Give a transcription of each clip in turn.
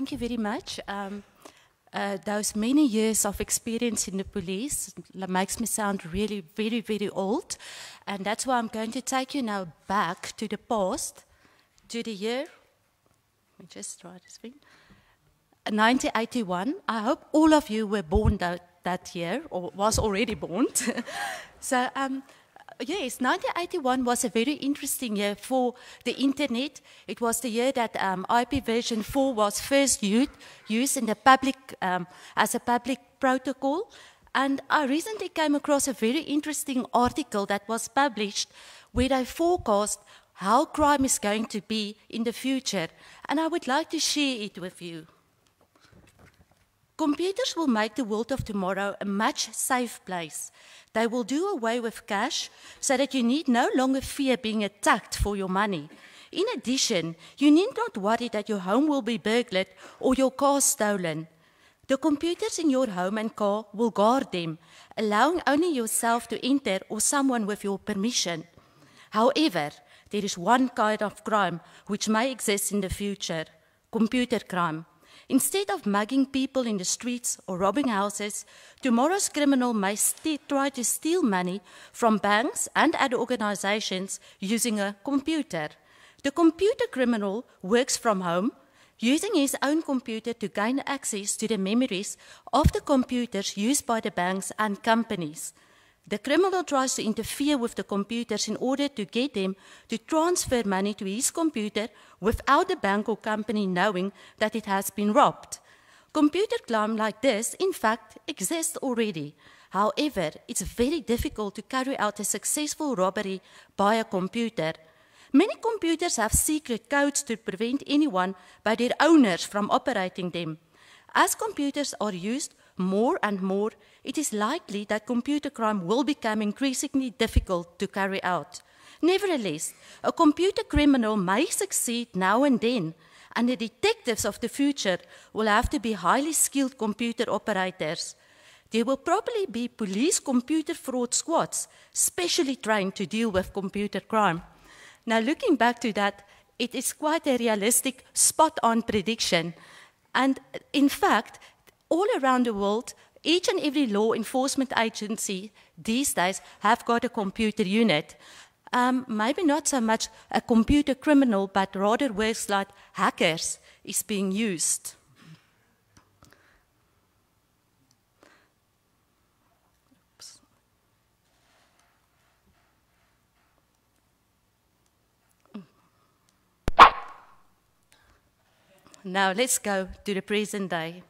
thank you very much. Um, uh, those many years of experience in the police makes me sound really very, very old. And that's why I'm going to take you now back to the past, to the year, let me just try this thing, 1981. I hope all of you were born that, that year or was already born. so, um, yes, 1981 was a very interesting year for the internet. It was the year that um, IP version 4 was first used, used in the public um, as a public protocol. And I recently came across a very interesting article that was published where they forecast how crime is going to be in the future. And I would like to share it with you. Computers will make the world of tomorrow a much safe place. They will do away with cash so that you need no longer fear being attacked for your money. In addition, you need not worry that your home will be burglared or your car stolen. The computers in your home and car will guard them, allowing only yourself to enter or someone with your permission. However, there is one kind of crime which may exist in the future computer crime. Instead of mugging people in the streets or robbing houses, tomorrow's criminal may try to steal money from banks and other organizations using a computer. The computer criminal works from home using his own computer to gain access to the memories of the computers used by the banks and companies. The criminal tries to interfere with the computers in order to get them to transfer money to his computer without the bank or company knowing that it has been robbed. Computer crime like this, in fact, exists already. However, it's very difficult to carry out a successful robbery by a computer. Many computers have secret codes to prevent anyone by their owners from operating them. As computers are used more and more, it is likely that computer crime will become increasingly difficult to carry out. Nevertheless, a computer criminal may succeed now and then, and the detectives of the future will have to be highly skilled computer operators. There will probably be police computer fraud squads specially trained to deal with computer crime. Now, looking back to that, it is quite a realistic, spot on prediction. And in fact, all around the world, each and every law enforcement agency these days have got a computer unit. Um, maybe not so much a computer criminal, but rather words like hackers is being used. Now let's go to the present day.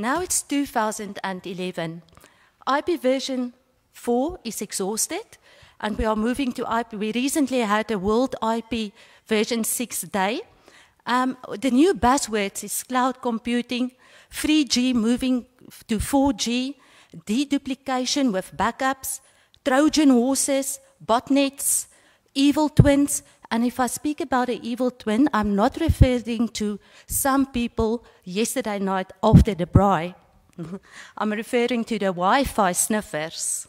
Now it's 2011. IP version 4 is exhausted, and we are moving to IP. We recently had a World IP version 6 day. Um, the new buzzwords is cloud computing, 3G moving to 4G, deduplication with backups, Trojan horses, botnets, evil twins, and if I speak about an evil twin, I'm not referring to some people yesterday night after the braai. I'm referring to the Wi Fi sniffers.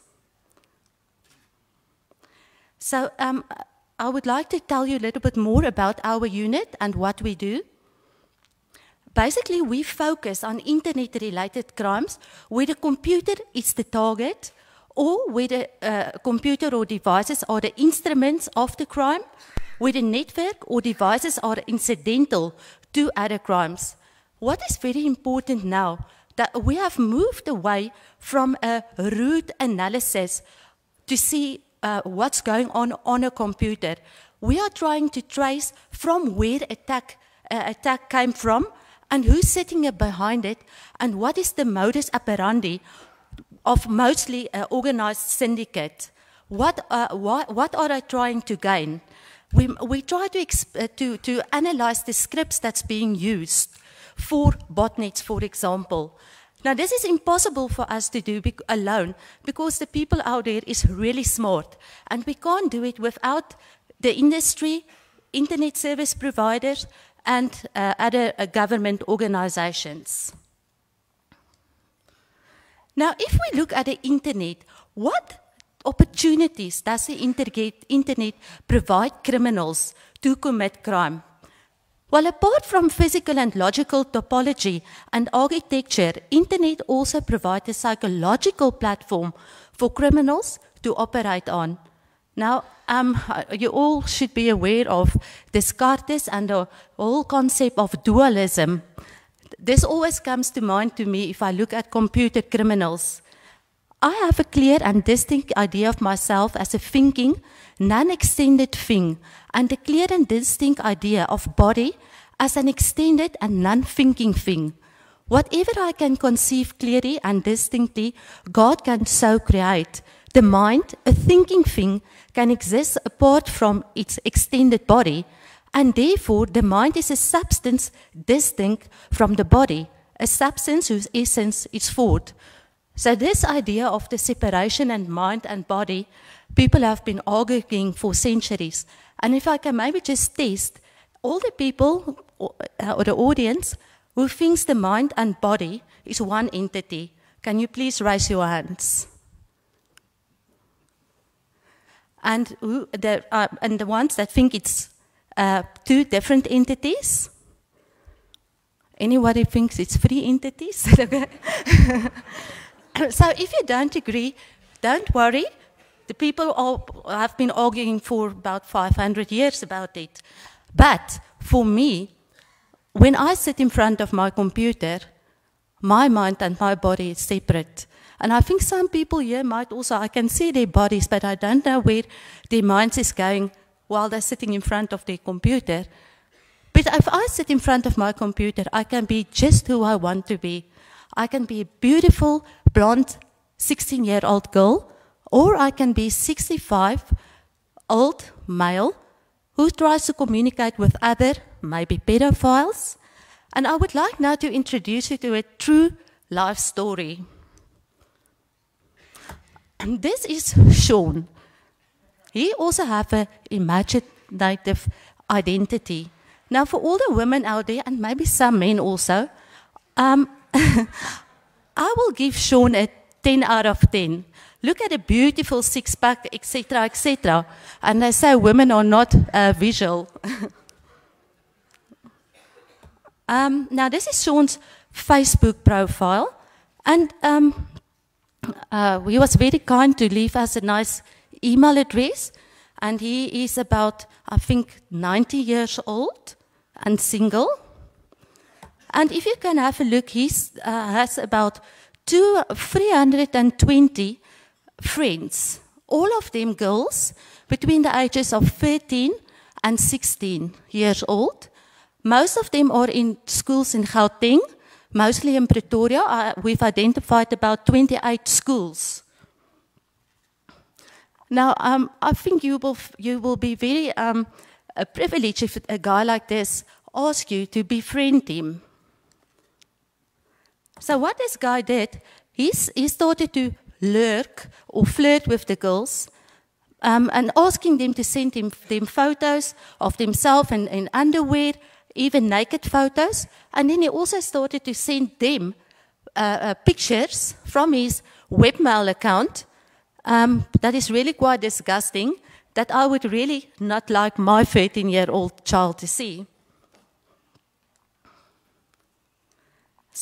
So, um, I would like to tell you a little bit more about our unit and what we do. Basically, we focus on internet related crimes where the computer is the target or where the uh, computer or devices are the instruments of the crime where the network or devices are incidental to other crimes. What is very important now that we have moved away from a root analysis to see uh, what's going on on a computer. We are trying to trace from where attack uh, attack came from and who's sitting behind it and what is the modus operandi of mostly uh, organized syndicate. What, uh, what, what are they trying to gain? We, we try to, uh, to, to analyze the scripts that's being used for botnets, for example. Now, this is impossible for us to do alone because the people out there is really smart, and we can't do it without the industry, internet service providers, and uh, other uh, government organizations. Now, if we look at the internet, what opportunities does the internet provide criminals to commit crime? Well, apart from physical and logical topology and architecture, internet also provides a psychological platform for criminals to operate on. Now, um, you all should be aware of Descartes and the whole concept of dualism. This always comes to mind to me if I look at computer criminals. I have a clear and distinct idea of myself as a thinking, non-extended thing, and a clear and distinct idea of body as an extended and non-thinking thing. Whatever I can conceive clearly and distinctly, God can so create. The mind, a thinking thing, can exist apart from its extended body, and therefore the mind is a substance distinct from the body, a substance whose essence is thought. So, this idea of the separation and mind and body, people have been arguing for centuries. And if I can maybe just test all the people or the audience who thinks the mind and body is one entity, can you please raise your hands? And, who, the, uh, and the ones that think it's uh, two different entities? Anybody thinks it's three entities? so if you don't agree, don't worry. The people all have been arguing for about 500 years about it. But for me, when I sit in front of my computer, my mind and my body is separate. And I think some people here might also, I can see their bodies, but I don't know where their minds is going while they're sitting in front of their computer. But if I sit in front of my computer, I can be just who I want to be. I can be beautiful, blonde, 16 year old girl, or I can be 65, old, male, who tries to communicate with other, maybe pedophiles. And I would like now to introduce you to a true life story. And this is Sean. He also have an imaginative identity. Now, for all the women out there, and maybe some men also, um, I will give Sean a 10 out of 10. Look at a beautiful six pack, etc., etc. And they say women are not uh, visual. um, now, this is Sean's Facebook profile. And um, uh, he was very kind to leave us a nice email address. And he is about, I think, 90 years old and single. And if you can have a look, he uh, has about two, 320 friends, all of them girls between the ages of 13 and 16 years old. Most of them are in schools in Gauteng, mostly in Pretoria. Uh, we've identified about 28 schools. Now, um, I think you will, you will be very um, privileged if a guy like this asks you to befriend him. So, what this guy did, he's, he started to lurk or flirt with the girls um, and asking them to send him them photos of themselves in, in underwear, even naked photos. And then he also started to send them uh, uh, pictures from his webmail account. Um, that is really quite disgusting. That I would really not like my 13 year old child to see.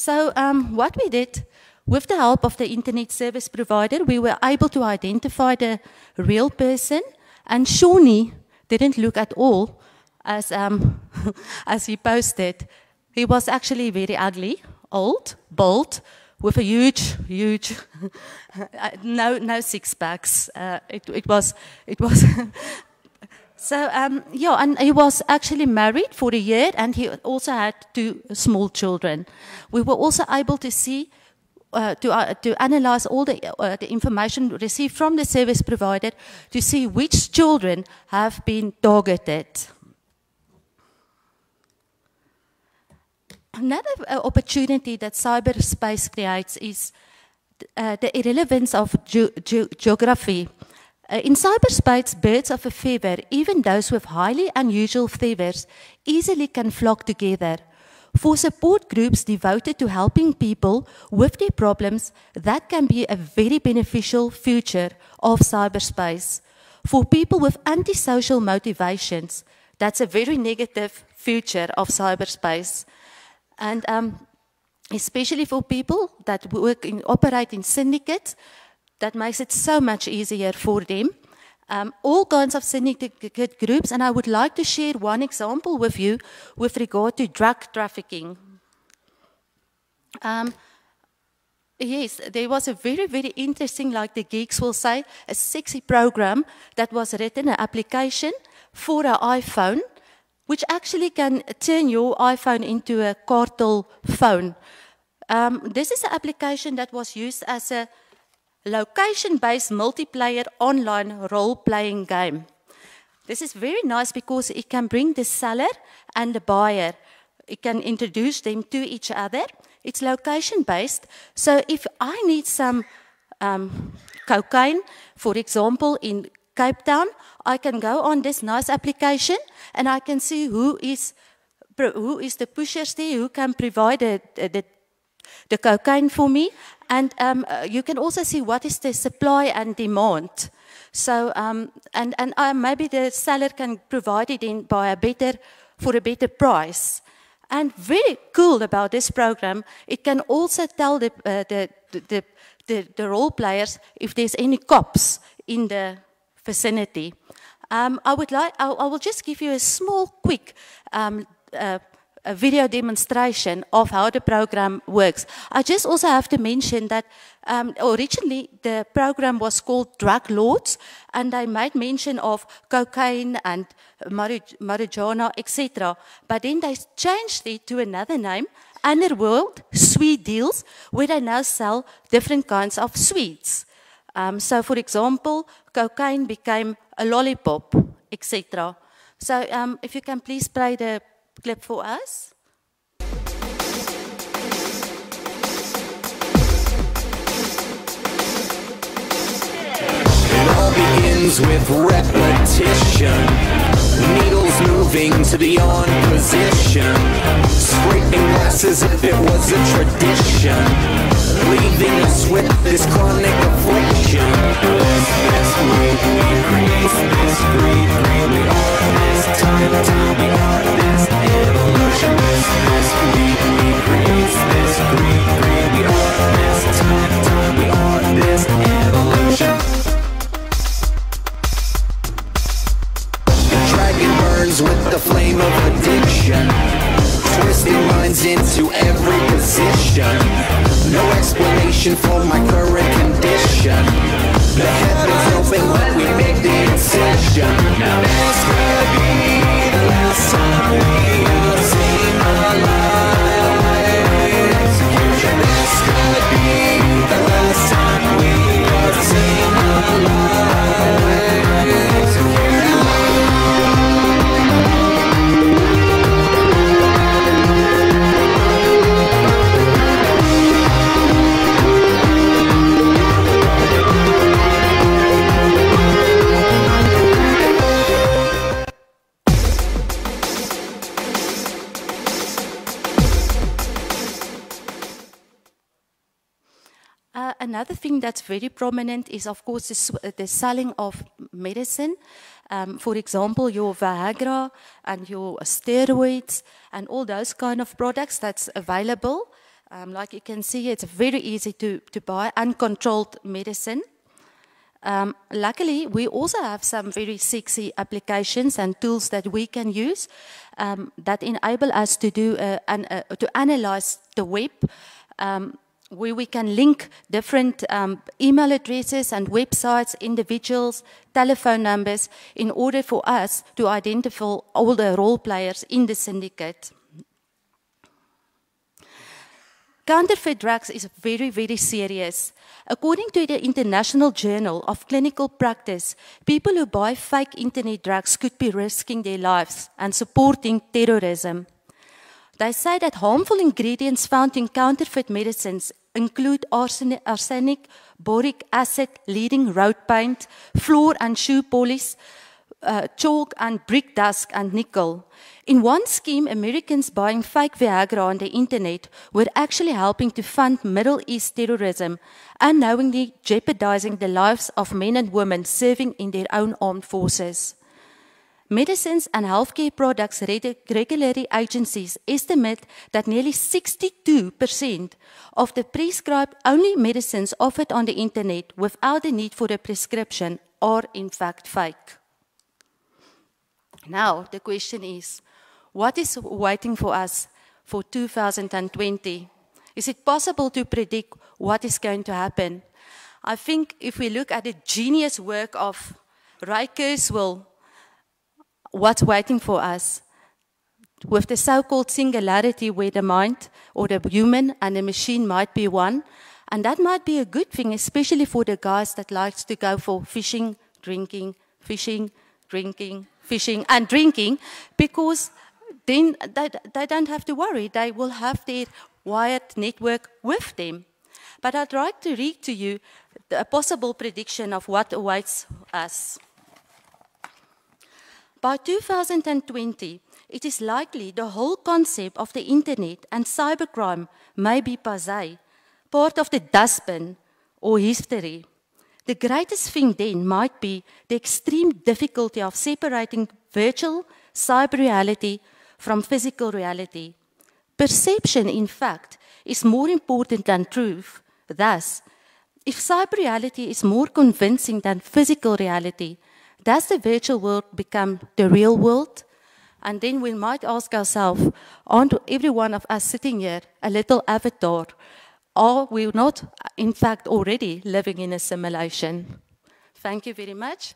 So, um, what we did with the help of the internet service provider, we were able to identify the real person, and Sean he didn't look at all as, um, as he posted. He was actually very ugly, old, bald, with a huge, huge, no, no six packs. Uh, it, it was, it was. so um, yeah, and he was actually married for a year, and he also had two small children. We were also able to see uh, to, uh, to analyze all the, uh, the information received from the service provider to see which children have been targeted. Another uh, opportunity that cyberspace creates is uh, the irrelevance of ge ge geography. Uh, in cyberspace, birds of a feather, even those with highly unusual feathers, easily can flock together for support groups devoted to helping people with their problems, that can be a very beneficial future of cyberspace. For people with antisocial motivations, that's a very negative future of cyberspace. And um, especially for people that work in, operate in syndicates, that makes it so much easier for them. Um, all kinds of syndicate groups, and I would like to share one example with you with regard to drug trafficking. Um, yes, there was a very, very interesting, like the geeks will say, a sexy program that was written, an application for an iPhone, which actually can turn your iPhone into a cartel phone. Um, this is an application that was used as a location-based multiplayer online role-playing game. This is very nice because it can bring the seller and the buyer. It can introduce them to each other. It's location-based. So if I need some um, cocaine, for example, in Cape Town, I can go on this nice application and I can see who is who is the pushers there, who can provide the, the, the cocaine for me. And um, uh, you can also see what is the supply and demand. So, um, and, and uh, maybe the seller can provide it in by a better, for a better price. And very cool about this program, it can also tell the, uh, the, the, the, the, role players if there's any cops in the vicinity. Um, I would like, I, I, will just give you a small, quick um, uh, a video demonstration of how the program works. I just also have to mention that um, originally the program was called Drug Lords, and they made mention of cocaine and marijuana, etc. But then they changed it to another name, Underworld Sweet Deals, where they now sell different kinds of sweets. Um, so, for example, cocaine became a lollipop, etc. So, um, if you can please play the clip for us. Begins with repetition. Needles moving to the on position. Scraping glasses if it was a tradition. Leaving us with this chronic affliction. We, this, greed, we are this time, time, we are this. This, we, we greed, we are that's very prominent is, of course, the, the selling of medicine. Um, for example, your Viagra and your steroids and all those kind of products that's available. Um, like you can see, it's very easy to, to buy uncontrolled medicine. Um, luckily, we also have some very sexy applications and tools that we can use um, that enable us to do uh, an, uh, to analyze the web um, where we can link different um, email addresses and websites, individuals, telephone numbers, in order for us to identify all the role players in the syndicate. Counterfeit drugs is very, very serious. According to the International Journal of Clinical Practice, people who buy fake internet drugs could be risking their lives and supporting terrorism. They say that harmful ingredients found in counterfeit medicines include arsenic, boric acid, leading road paint, floor and shoe polish, uh, chalk and brick dust and nickel. In one scheme, Americans buying fake Viagra on the internet were actually helping to fund Middle East terrorism, unknowingly jeopardizing the lives of men and women serving in their own armed forces. Medicines and healthcare products regulatory agencies estimate that nearly 62% of the prescribed only medicines offered on the internet without the need for a prescription are in fact fake. Now, the question is what is waiting for us for 2020? Is it possible to predict what is going to happen? I think if we look at the genius work of Ray Kurzweil, what's waiting for us with the so-called singularity where the mind or the human and the machine might be one. And that might be a good thing, especially for the guys that likes to go for fishing, drinking, fishing, drinking, fishing, and drinking, because then they, they don't have to worry. They will have their wired network with them. But I'd like to read to you a possible prediction of what awaits us. By 2020, it is likely the whole concept of the internet and cybercrime may be passé, part of the dustbin or history. The greatest thing then might be the extreme difficulty of separating virtual cyber reality from physical reality. Perception, in fact, is more important than truth. Thus, if cyber reality is more convincing than physical reality, does the virtual world become the real world? And then we might ask ourselves, aren't every one of us sitting here a little avatar? Are we not, in fact, already living in a simulation? Thank you very much.